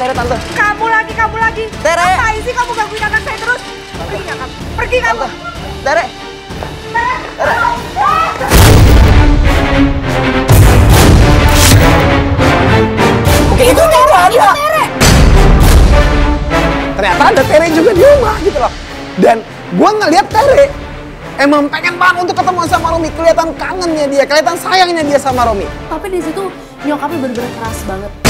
Tere tante. Kamu lagi, kamu lagi. Tere. Ngapain sih kamu gangguin anak saya terus? Pergi nggak kamu? Pergi kamu. Tere. Oke itu Tere ada. Ternyata ada Tere juga di rumah gitu loh. Dan gua ngeliat Tere emang pengen banget untuk ketemu sama Romi. Kelihatan kangennya dia, kelihatan sayangnya dia sama Romi. Tapi di situ nyokapnya bener-bener keras banget.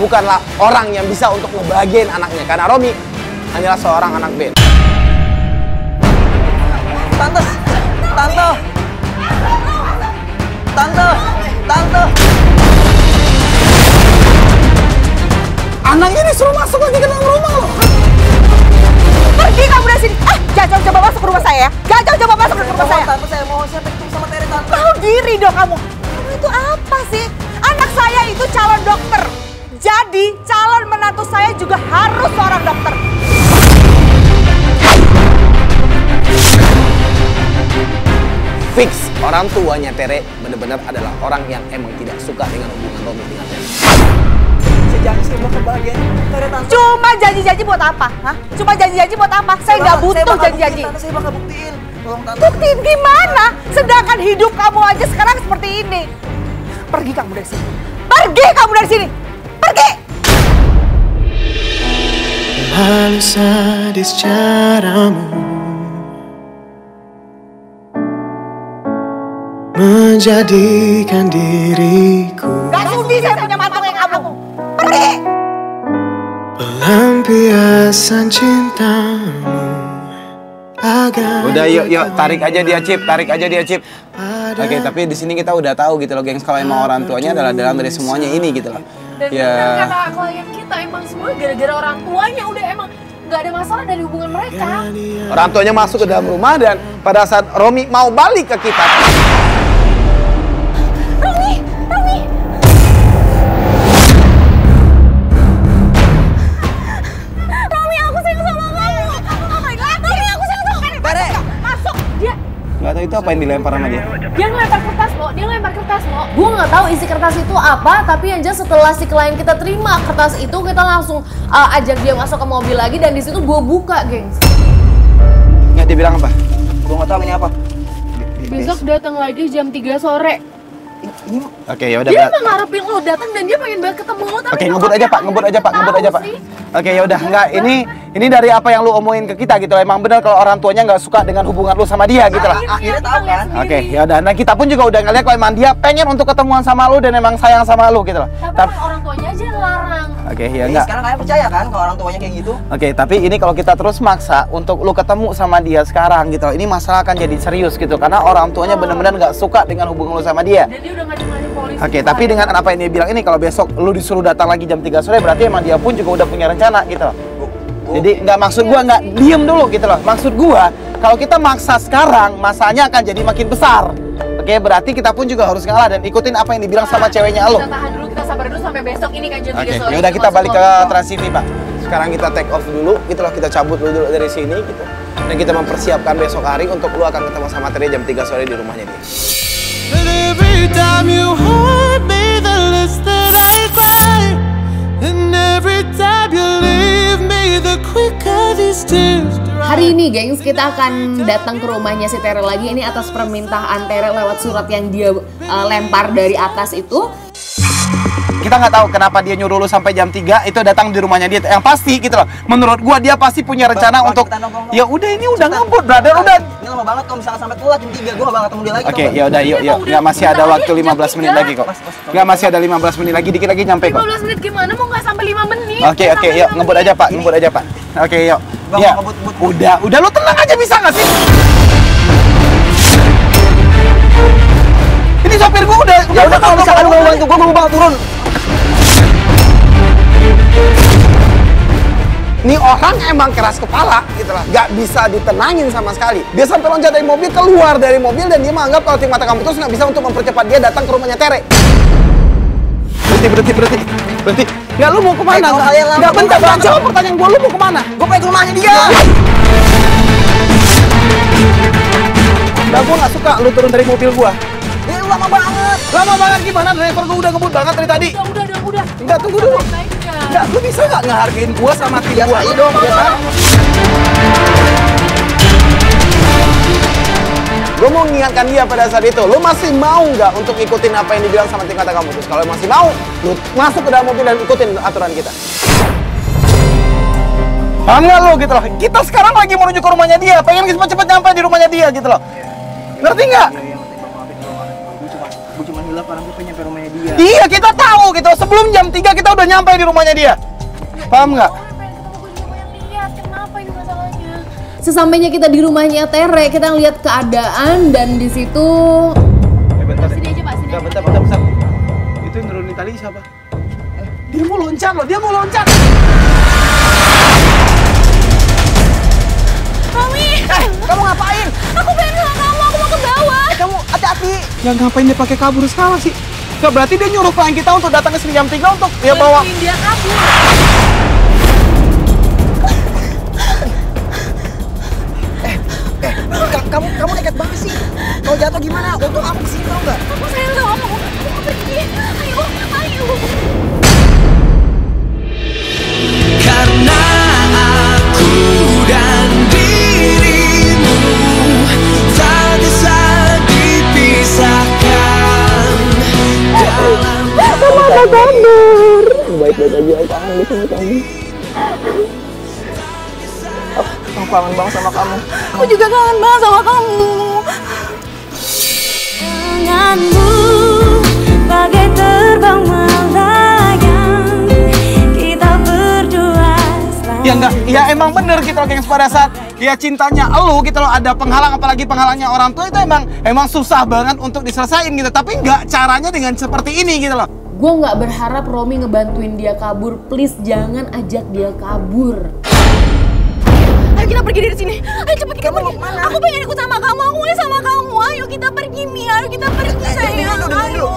bukanlah orang yang bisa untuk ngebahagiain anaknya karena Romi hanyalah seorang anak band. Tante. Tante. Tante. Tante. Anaknya disuruh masuk lagi ke dalam rumah loh. Pergi kamu dari sini. Ah, jangan coba-coba masuk ke rumah saya ya. Jangan coba-coba masuk ke rumah saya. tante saya mohon saya pengen ketemu sama Tere tante. Tahu diri dong kamu. Kamu itu apa sih? Anak saya itu calon dokter. Jadi calon menantu saya juga harus seorang dokter. Fix orang tuanya Tere benar-benar adalah orang yang emang tidak suka dengan hubungan Romi dengan Tere. Saya janji saya mau kebahagiaan Tere tante. Cuma janji-janji buat apa? Hah? Cuma janji-janji buat apa? Saya nggak butuh janji-janji. saya bakal buktiin. Tolong tante. Buktiin gimana? Sedangkan hidup kamu aja sekarang seperti ini. Pergi kamu dari sini. Pergi kamu dari sini. Pergi. Lalu sadis caramu Menjadikan diriku Gak sudi saya punya mantu kayak kamu. Pergi. Pelampiasan cintamu Udah yuk yuk tarik aja dia Cip, tarik aja dia Cip. pada Oke, tapi di sini kita udah tahu gitu loh, gengs kalau emang orang tuanya adalah dalam dari semuanya ini gitu loh. Dan Ya. kata klien kita emang semua gara-gara orang tuanya udah emang nggak ada masalah dari hubungan mereka. Orang tuanya masuk ke dalam rumah dan pada saat Romi mau balik ke kita, itu apa yang dilempar sama dia. Dia ngelempar kertas, Mo. Dia ngelempar kertas, Mo. Gue nggak tahu isi kertas itu apa, tapi yang jelas setelah si klien kita terima kertas itu, kita langsung uh, ajak dia masuk ke mobil lagi dan di situ gue buka, gengs. Nggak dia bilang apa? Gue nggak tahu ini apa. Besok datang lagi jam 3 sore. Oke ya udah. Dia emang ngarepin lo datang dan dia pengen banget ketemu lo, tapi Oke, ngebut aja Pak, ngebut aja Pak, ngebut aja Pak. Oke, ya udah enggak ini ini dari apa yang lu omongin ke kita gitu. Emang benar kalau orang tuanya nggak suka dengan hubungan lu sama dia gitu lah. Akhirnya tahu kan. Oke, ya udah. Nah, kita pun juga udah ngeliat kalau emang dia pengen untuk ketemuan sama lu dan emang sayang sama lu gitu loh. Tapi Tapi orang tuanya aja yang larang. Oke, ya Jadi enggak. sekarang kalian percaya kan kalau orang tuanya kayak gitu? Oke, tapi ini kalau kita terus maksa untuk lu ketemu sama dia sekarang gitu loh. Ini masalah akan jadi serius gitu karena orang tuanya benar-benar nggak suka dengan hubungan lu sama dia. Dan dia udah ngajak-ngajak polisi. Oke, tapi dengan apa yang dia bilang ini kalau besok lu disuruh datang lagi jam 3 sore berarti emang dia pun juga udah punya rencana gitu loh. Jadi nggak maksud gua nggak diem dulu gitu loh. Maksud gua kalau kita maksa sekarang masanya akan jadi makin besar. Oke, berarti kita pun juga harus ngalah dan ikutin apa yang dibilang sama ceweknya lo. Kita tahan dulu, kita sabar dulu sampai besok ini kan jam 3 Oke, sore. ya udah kita balik ke mobil. Trans TV, Pak. Sekarang kita take off dulu, gitu loh, kita cabut dulu, dulu dari sini gitu. Dan kita mempersiapkan besok hari untuk lu akan ketemu sama Tere jam 3 sore di rumahnya dia. Hari ini gengs kita akan datang ke rumahnya si Tere lagi ini atas permintaan Tere lewat surat yang dia uh, lempar dari atas itu. Kita nggak tahu kenapa dia nyuruh lu sampai jam 3 itu datang di rumahnya dia. Yang pasti gitu loh. Menurut gua dia pasti punya rencana Bang, untuk. Ya udah ini udah ngebut, brother. Udah. Ini lama banget kalau misalnya sampai telat jam 3 gue gak bakal ketemu dia lagi. Oke, nggak? ya udah yuk yuk. Nggak masih ada waktu 15 menit lagi kok. Mas, mas, mas. Nggak masih ada 15 menit lagi, dikit lagi nyampe kok. 15 menit gimana mau nggak sampai 5 menit? Oke oke yuk ngebut aja Pak, ngebut aja Pak. Oke yuk. Bang, Ya. Udah, udah lu tenang aja bisa nggak sih? Ini sopir gua udah Ya udah kalau misalkan mau bantu gue, gue mau bawa turun. Nih orang emang keras kepala gitu lah, gak bisa ditenangin sama sekali. Dia sampai loncat dari mobil, keluar dari mobil dan dia menganggap kalau tim mata kamu terus nggak bisa untuk mempercepat dia datang ke rumahnya Tere. Berhenti, berhenti, berhenti, berhenti. Nggak, lu mau ke mana? Eh, kalau Nggak, saya lama, nggak, bentar, bentar, jawab pertanyaan gue, lu mau ke mana? Gue pengen ke rumahnya dia. Nah, gue nggak suka lu turun dari mobil gua. Ini lama banget. Lama banget gimana? Driver gua udah ngebut banget dari tadi. Udah, udah, udah, udah. Enggak, tunggu dulu. Enggak, lu bisa nggak ngehargain gua sama tim gua? aja dong, biasa. Gue mau mengingatkan dia pada saat itu, lu masih mau nggak untuk ikutin apa yang dibilang sama tim kata kamu? Terus kalau masih mau, lu masuk ke dalam mobil dan ikutin aturan kita. Paham nggak lu gitu loh? Kita sekarang lagi menuju ke rumahnya dia, pengen cepet-cepet nyampe di rumahnya dia gitu loh. Ngerti nggak? Gue cuma karena gue pengen nyampe rumahnya dia. Iya kita tahu gitu, sebelum jam 3 kita udah nyampe di rumahnya dia. Paham nggak? Sesampainya kita di rumahnya Tere, kita ngeliat keadaan dan di situ Eh, bentar, Sini aja, Pak, sini Bentar, aja. bentar, bentar, bentar. Itu yang nurunin tali siapa? Eh, Dia mau loncat loh, dia mau loncat. Mami, Eh, kamu ngapain? aku pengen sama kamu, aku mau ke bawah. Eh kamu hati-hati. Yang ngapain dia pakai kabur sekarang sih? Gak berarti dia nyuruh klien kita untuk datang ke sini jam 3 untuk dia bawa dia kabur. Kamu kamu nekat banget sih. Kalau jatuh gimana? Untung aku ke sini tau nggak? Aku sayang sama kamu, aku mau pergi. Ayo, ayo. Karena aku dan dirimu tak bisa dipisahkan dalam Baik-baik aja, aku deh sama kamu. Aku kangen banget sama kamu. Aku juga kangen banget sama kamu. Tanganmu bagai terbang melayang Kita berdua selalu Ya enggak, ya emang bener gitu gengs pada saat ya cintanya elu gitu loh ada penghalang apalagi penghalangnya orang tua itu emang emang susah banget untuk diselesain gitu tapi nggak caranya dengan seperti ini gitu loh Gue nggak berharap Romi ngebantuin dia kabur. Please jangan ajak dia kabur. Ayo kita pergi dari sini. Ayo cepat kita kamu pergi. Aku pengen ikut sama kamu. Aku mau sama kamu. Ayo kita pergi, Mia. Ayo kita pergi, sayang. Ayo.